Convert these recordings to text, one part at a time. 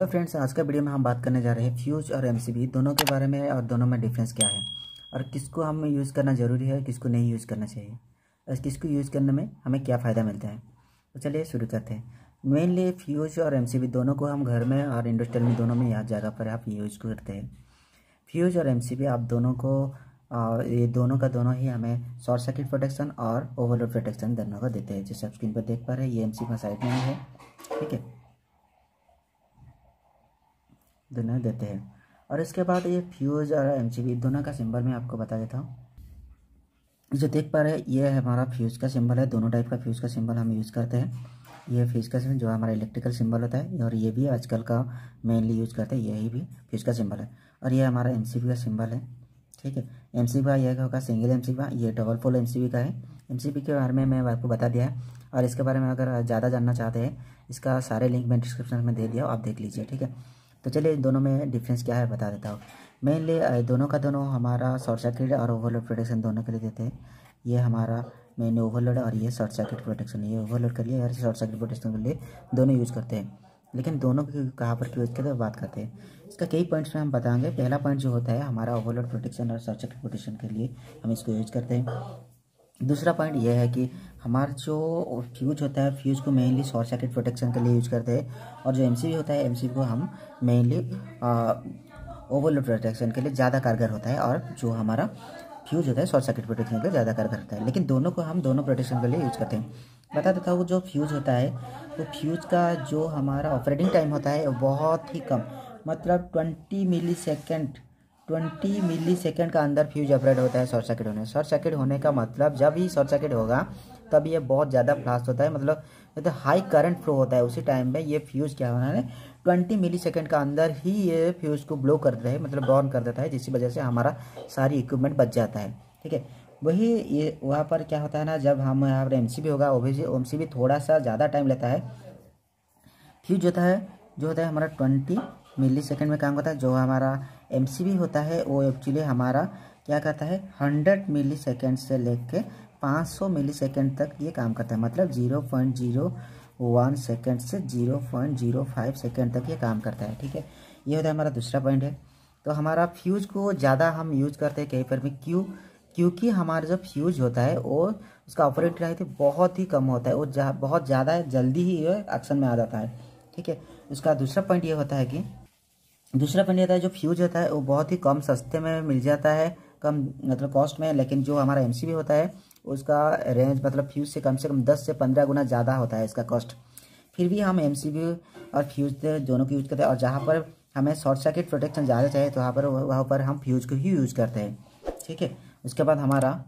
तो फ्रेंड्स, आज का वीडियो में हम बात करने जा रहे हैं फ्यूज और एमसीबी दोनों के बारे में और दोनों में डिफरेंस क्या है और किसको हम यूज़ करना ज़रूरी है, किसको नहीं यूज़ करना चाहिए और किसको यूज़ करने में हमें क्या फ़ायदा मिलता है। तो चलिए शुरू करते हैं। मेनली फ्यूज और एमसीबी दोनों को हम घर में और इंडस्ट्रियल में दोनों में यहाँ जगह पर आप यूज़ करते हैं। फ्यूज और एमसीबी आप दोनों को और ये दोनों का दोनों ही हमें शॉर्ट सर्किट प्रोटेक्शन और ओवरलोड प्रोटेक्शन दोनों का देते हैं। जैसे आप स्क्रीन पर देख पा रहे हैं, ये एम सी साइड में है, ठीक है? दोनों देते हैं। और इसके बाद ये फ्यूज और एमसीबी दोनों का सिंबल मैं आपको बता देता हूँ। जो देख पा रहे हैं, ये हमारा फ्यूज का सिंबल है। दोनों टाइप का फ्यूज का सिंबल हम यूज़ करते हैं। ये फ्यूज का सिंबल जो हमारा इलेक्ट्रिकल सिंबल होता है, और ये भी आजकल का मेनली यूज़ करते हैं, यही भी फ्यूज का सिंबल है। और ये हमारा एमसीबी का सिंबल है, ठीक है? एम सी का यह होगा सिंगल एम ये डबल फोल एम का है। एमसीबी के बारे में मैं आपको बता दिया है। और इसके बारे में अगर ज़्यादा जानना चाहते हैं, इसका सारे लिंक मैं डिस्क्रिप्शन में दे दिया आप देख लीजिए, ठीक है? तो चलिए दोनों में डिफरेंस क्या है बता देता हूँ। मेनली दोनों का दोनों हमारा शॉर्ट सर्किट और ओवरलोड प्रोटेक्शन दोनों के लिए देते हैं। ये हमारा मेन ओवरलोड और ये शॉर्ट सर्किट प्रोटेक्शन ये ओवरलोड के लिए और शॉर्ट सर्किट प्रोटेक्शन के लिए दोनों यूज़ करते हैं। लेकिन दोनों की कहाँ पर यूज़ करते हैं बात करते हैं। इसका कई पॉइंट्स में हम बताएँगे। पहला पॉइंट जो होता है, हमारा ओवरलोड प्रोटेक्शन और शॉर्ट सर्किट प्रोटेक्शन के लिए हम इसको यूज़ करते हैं। दूसरा पॉइंट यह है कि हमारा जो फ्यूज होता है फ्यूज को मेनली शॉर्ट सर्किट प्रोटेक्शन के लिए यूज़ करते हैं और जो एम होता है एम को हम मेनली ओवरलोड प्रोटेक्शन के लिए ज़्यादा कारगर होता है और जो हमारा फ्यूज होता है शॉर्ट सर्किट प्रोटेक्शन के लिए ज़्यादा कारगर होता है। लेकिन दोनों को हम, दोनों प्रोटेक्शन के लिए यूज़ करते हैं। बता देता हूँ, जो फ्यूज होता है, वो तो फ्यूज का जो हमारा ऑपरेटिंग टाइम होता है बहुत ही कम मतलब twenty millisecond twenty millisecond का अंदर फ्यूज ऑपरेट होता है शॉर्ट सर्किट होने शॉर्ट सर्किट होने का मतलब जब ही शॉर्ट सर्किट होगा, तब ये बहुत ज़्यादा फास्ट होता है। मतलब तो हाई करंट फ्लो होता है उसी टाइम में ये फ्यूज क्या होना है? ट्वेंटी मिली सेकेंड का अंदर ही ये फ्यूज को ब्लो कर देता है मतलब बर्न कर देता है, जिसकी वजह से हमारा सारी इक्विपमेंट बच जाता है। ठीक है? वही ये, वहाँ पर क्या होता है ना, जब हम, यहाँ पर एम होगा ओ भी थोड़ा सा ज़्यादा टाइम लेता है। फ्यूज होता है, जो होता है हमारा ट्वेंटी मिली सेकेंड में काम करता है, जो हमारा एमसीबी होता है वो एक्चुअली हमारा क्या करता है हंड्रेड मिली सेकेंड से लेके पाँच सौ मिली सेकेंड तक ये काम करता है। मतलब zero point zero one second से zero point zero five second तक ये काम करता है ठीक है? ये होता है हमारा दूसरा पॉइंट है। तो हमारा फ्यूज को ज़्यादा हम यूज़ करते हैं कहीं पर भी क्यों? क्योंकि हमारा जो फ्यूज होता है वो उसका ऑपरेट टाइम बहुत ही कम होता है वो जा, बहुत ज़्यादा जल्दी ही एक्शन में आ जाता है ठीक है? उसका दूसरा पॉइंट ये होता है कि दूसरा पॉइंट होता है, जो फ्यूज होता है, वो बहुत ही कम सस्ते में मिल जाता है, कम मतलब कॉस्ट में, लेकिन जो हमारा एमसीबी होता है, उसका रेंज मतलब फ्यूज से कम से कम दस से पंद्रह गुना ज़्यादा होता है इसका कॉस्ट फिर भी हम एमसीबी और फ्यूज दोनों को यूज़ करते हैं, और जहाँ पर हमें शॉर्ट सर्किट प्रोटेक्शन ज़्यादा चाहिए तो वहाँ पर वहाँ पर हम फ्यूज को ही यूज़ करते हैं, ठीक है? उसके बाद हमारा,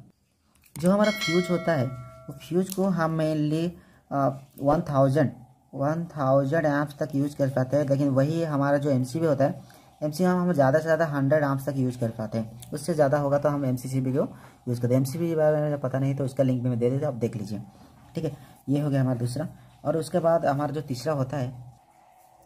जो हमारा फ्यूज होता है, वो फ्यूज को हम mainly one thousand one thousand amps तक यूज़ कर पाते हैं, लेकिन वही हमारा जो एमसीबी होता है एम सी हम ज़्यादा से ज़्यादा हंड्रेड आम्स तक यूज़ कर पाते हैं। उससे ज़्यादा होगा तो हम एम सी को यूज़ करते हैं। एम सी के बारे में पता नहीं तो उसका लिंक भी मैं दे देता आप देख लीजिए। ठीक है, ये हो गया हमारा दूसरा। और उसके बाद हमारा जो तीसरा होता है,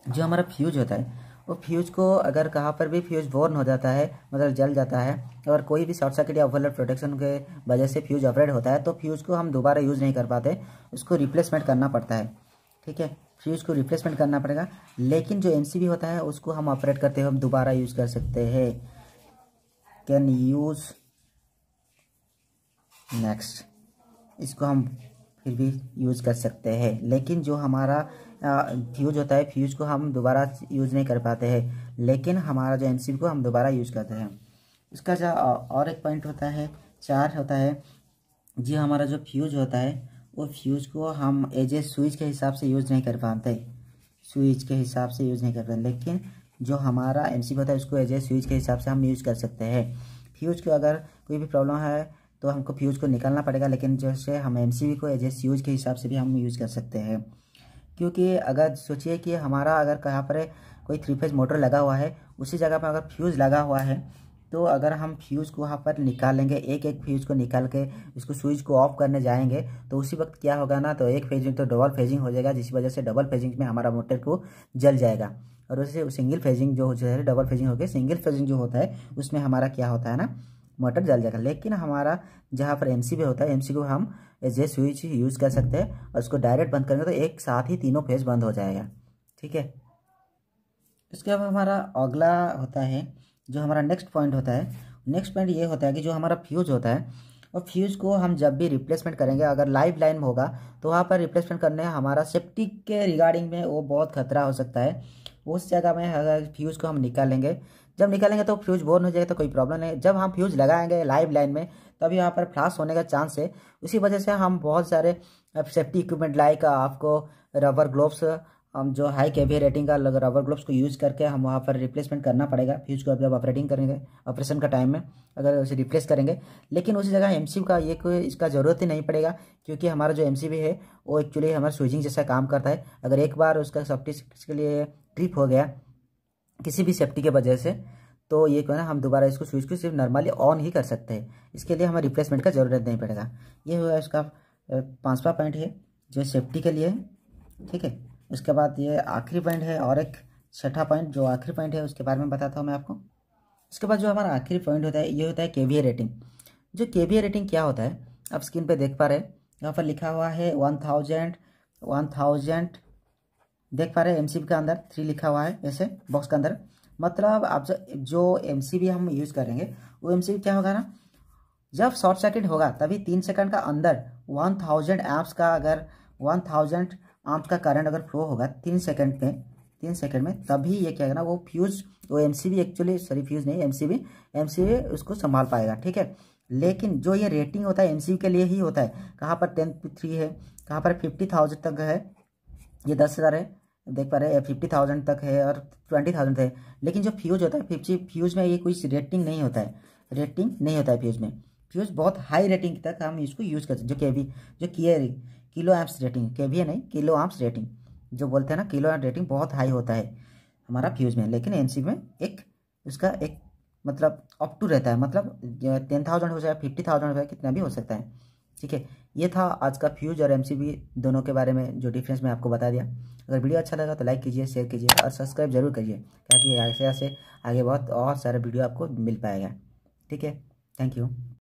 जो हमारा फ्यूज होता है, वो फ्यूज को अगर कहाँ पर भी फ्यूज बोर्न हो जाता है मतलब जल जाता है, और कोई भी शॉर्ट सर्किट या ओवरलोड प्रोटेक्शन के वजह से फ्यूज ऑपरेट होता है तो फ्यूज को हम दोबारा यूज़ नहीं कर पाते, उसको रिप्लेसमेंट करना पड़ता है। ठीक है? फ्यूज़ को रिप्लेसमेंट करना पड़ेगा। लेकिन जो एन होता है, उसको हम ऑपरेट करते हुए हम दोबारा यूज़ कर सकते हैं। कैन यूज़ नेक्स्ट इसको हम फिर भी यूज़ कर सकते हैं। लेकिन जो हमारा फ्यूज होता है फ्यूज को हम दोबारा यूज़ नहीं कर पाते हैं। लेकिन हमारा जो एम को हम दोबारा यूज़ करते हैं। इसका जो और एक पॉइंट होता है, चार होता है। जी, हमारा जो फ्यूज होता है वो फ्यूज को हम एज ए स्विच के हिसाब से यूज़ नहीं कर पाते। स्विच के हिसाब से यूज़ नहीं कर पाते। लेकिन जो हमारा एम सी होता है, उसको एज ए स्विच के हिसाब से हम यूज़ कर सकते हैं। फ्यूज को अगर कोई भी प्रॉब्लम है तो हमको फ्यूज को निकालना पड़ेगा, लेकिन जैसे हम एम सी को एज ए स्विच के हिसाब से भी हम यूज़ कर सकते हैं। क्योंकि अगर सोचिए कि हमारा अगर कहाँ पर कोई थ्री फ़ेज़ मोटर लगा हुआ है, उसी जगह पर अगर फ्यूज़ लगा हुआ है तो अगर हम फ्यूज़ को वहाँ पर निकालेंगे, एक एक फ्यूज़ को निकाल के इसको स्विच को ऑफ़ करने जाएँगे तो उसी वक्त क्या होगा ना तो एक फेजिंग तो डबल फेजिंग हो जाएगा जिस वजह से डबल फेजिंग में हमारा मोटर को जल जाएगा। और उससे सिंगल फेजिंग जो जो है डबल फेजिंग हो गया सिंगल फेजिंग जो होता है, उसमें हमारा क्या होता है ना मोटर जल जाएगा। लेकिन हमारा जहाँ पर एम होता है एम को हम एज ए स्विच यूज़ कर सकते हैं और उसको डायरेक्ट बंद करेंगे तो एक साथ ही तीनों फ़ेज़ बंद हो जाएगा। ठीक है? इसके बाद हमारा अगला होता है जो हमारा नेक्स्ट पॉइंट होता है नेक्स्ट पॉइंट ये होता है कि जो हमारा फ्यूज होता है और फ्यूज़ को हम जब भी रिप्लेसमेंट करेंगे, अगर लाइव लाइन होगा तो वहाँ पर रिप्लेसमेंट करने हमारा सेफ्टी के रिगार्डिंग में वो बहुत खतरा हो सकता है। उस जगह में अगर फ्यूज़ को हम निकालेंगे, जब निकालेंगे तो फ्यूज बोर्न हो जाएगा तो कोई प्रॉब्लम नहीं जब हम फ्यूज लगाएँगे लाइव लाइन में, तभी यहाँ पर फ्लाश होने का चांस है। उसी वजह से हम बहुत सारे सेफ्टी इक्विपमेंट लाइक आपको रबर ग्लोव्स हम जो हाई केवी रेटिंग का रबर ग्लोव्स को यूज़ करके हम वहाँ पर रिप्लेसमेंट करना पड़ेगा। फ्यूज को जब ऑपरेटिंग करेंगे ऑपरेशन का टाइम में, अगर उसे रिप्लेस करेंगे। लेकिन उसी जगह एम का ये कोई इसका ज़रूरत ही नहीं पड़ेगा, क्योंकि हमारा जो एम है, वो एक्चुअली हमारा स्विचिंग जैसा काम करता है। अगर एक बार उसका सेफ्टी के लिए ट्रिप हो गया, किसी भी सेफ्टी के वजह से तो ये क्या ना, हम दोबारा इसको स्विच को सिर्फ़ नॉर्मली ऑन ही कर सकते हैं। इसके लिए हमें रिप्लेसमेंट का ज़रूरत नहीं पड़ेगा। ये हुआ इसका पाँचवा पॉइंट है, जो सेफ्टी के लिए ठीक है? उसके बाद ये आखिरी पॉइंट है और एक छठा पॉइंट जो आखिरी पॉइंट है, उसके बारे में बताता हूँ मैं आपको। उसके बाद जो हमारा आखिरी पॉइंट होता है, ये होता है के रेटिंग जो के रेटिंग क्या होता है, आप स्क्रीन पर देख पा रहे हैं। यहाँ पर लिखा हुआ है वन थाउज़ेंड वन थाउज़ेंड देख पा रहे हैं एम के अंदर थ्री लिखा हुआ है ऐसे बॉक्स के अंदर। मतलब आप जो जो एमसीबी हम यूज़ करेंगे, वो एम क्या होगा ना, जब शॉर्ट सर्किट होगा, तभी तीन सेकंड का अंदर वन थाउज़ेंड एम्प्स का अगर वन थाउज़ेंड आम्प का करंट अगर फ्लो होगा तीन सेकंड में, तीन सेकंड में, तभी ये क्या करना वो फ्यूज वो एम एक्चुअली सॉरी फ्यूज नहीं एम सी उसको संभाल पाएगा, ठीक है? लेकिन जो ये रेटिंग होता है एमसीबी के लिए ही होता है, कहाँ पर टेन थ्री है, कहाँ पर फिफ्टी थाउज़ेंड तक है, ये दस हज़ार है, देख पा रहे हैं फिफ्टी थाउज़ेंड तक है और ट्वेंटी थाउज़ेंड है, लेकिन जो फ्यूज होता है फिफ्टी फ्यूज में ये कोई रेटिंग नहीं होता है रेटिंग नहीं होता है फ्यूज में फ्यूज बहुत हाई रेटिंग तक हम इसको यूज़ करते हैं, जो के जो कियर kilo amps rating K V नहीं, किलो एम्प्स रेटिंग जो बोलते हैं ना, किलो रेटिंग बहुत हाई होता है हमारा फ्यूज में, लेकिन एम में एक, उसका एक मतलब अप टू रहता है मतलब टेन थाउज़ेंड हो जाए फिफ्टी थाउज़ेंड हो जाए, कितना भी हो सकता है, ठीक है? ये था आज का फ्यूज और एम दोनों के बारे में जो डिफरेंस मैं आपको बता दिया। अगर वीडियो अच्छा लगा तो लाइक कीजिए शेयर कीजिए और सब्सक्राइब ज़रूर करिए, ताकि ऐसे ऐसे आगे बहुत और सारे वीडियो आपको मिल पाएगा, ठीक है? Thank you